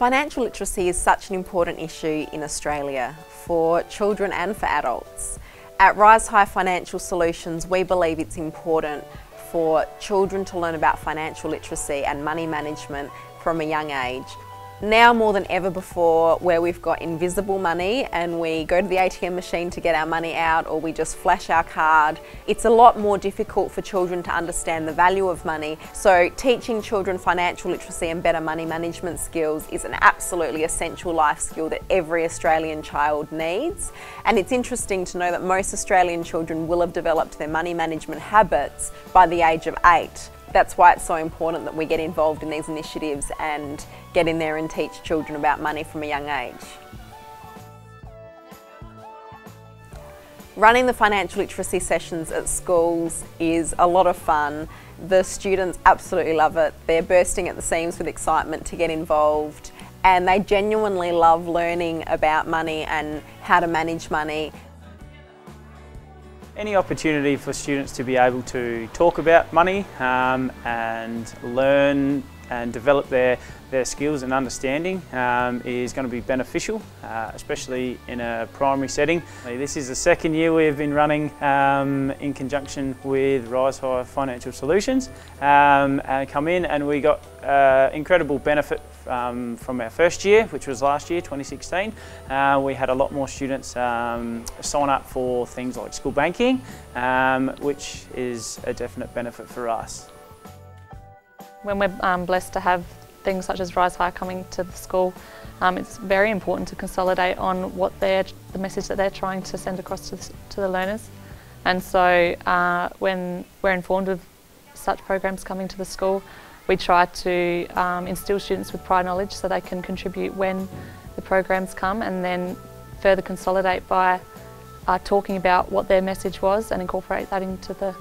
Financial literacy is such an important issue in Australia for children and for adults. At Rise High Financial Solutions, we believe it's important for children to learn about financial literacy and money management from a young age now more than ever before where we've got invisible money and we go to the ATM machine to get our money out or we just flash our card, it's a lot more difficult for children to understand the value of money. So teaching children financial literacy and better money management skills is an absolutely essential life skill that every Australian child needs. And it's interesting to know that most Australian children will have developed their money management habits by the age of eight. That's why it's so important that we get involved in these initiatives and get in there and teach children about money from a young age. Running the financial literacy sessions at schools is a lot of fun. The students absolutely love it. They're bursting at the seams with excitement to get involved and they genuinely love learning about money and how to manage money. Any opportunity for students to be able to talk about money um, and learn and develop their, their skills and understanding um, is going to be beneficial, uh, especially in a primary setting. This is the second year we've been running um, in conjunction with Rise High Financial Solutions um, and come in and we got uh, incredible benefit um, from our first year, which was last year, 2016. Uh, we had a lot more students um, sign up for things like school banking, um, which is a definite benefit for us. When we're um, blessed to have things such as Rise High coming to the school, um, it's very important to consolidate on what they're, the message that they're trying to send across to the, to the learners. And so uh, when we're informed of such programs coming to the school, we try to um, instill students with prior knowledge so they can contribute when the programs come and then further consolidate by uh, talking about what their message was and incorporate that into the,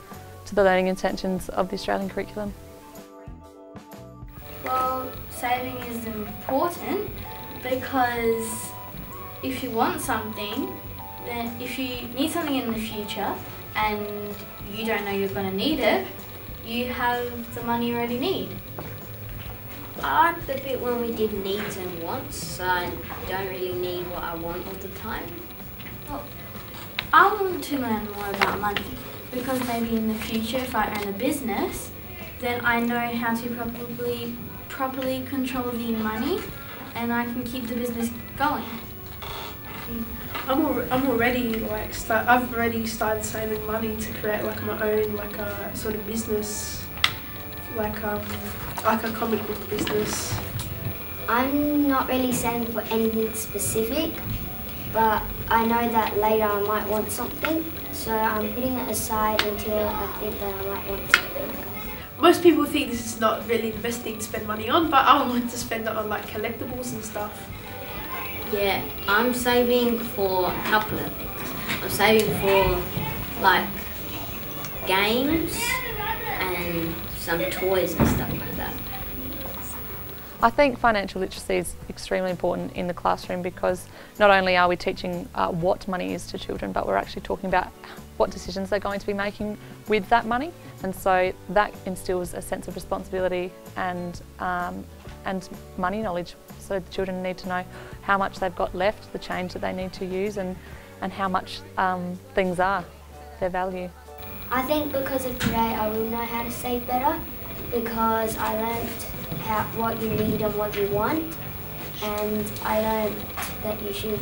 to the learning intentions of the Australian curriculum. Well, saving is important because if you want something, then if you need something in the future and you don't know you're going to need it, you have the money you already need. I like the bit when we did needs and wants, so I don't really need what I want all the time. Well, I want to learn more about money because maybe in the future if I own a business, then I know how to properly properly control the money and I can keep the business going. I'm, al I'm already like start, I've already started saving money to create like my own like a sort of business, like um like a comic book business. I'm not really saving for anything specific, but I know that later I might want something, so I'm putting it aside until I think that I might want something. Most people think this is not really the best thing to spend money on, but I want to spend it on like collectibles and stuff. Yeah, I'm saving for a couple of things. I'm saving for like games and some toys and stuff like that. I think financial literacy is extremely important in the classroom because not only are we teaching uh, what money is to children, but we're actually talking about what decisions they're going to be making with that money. And so that instills a sense of responsibility and, um, and money knowledge. So the children need to know how much they've got left, the change that they need to use and, and how much um, things are, their value. I think because of today I will know how to save better because I learned how, what you need and what you want and I learned that you should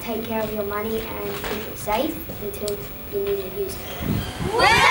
take care of your money and keep it safe until you need to use it.